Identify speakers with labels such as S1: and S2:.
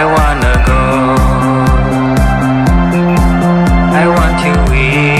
S1: I wanna go. I want to eat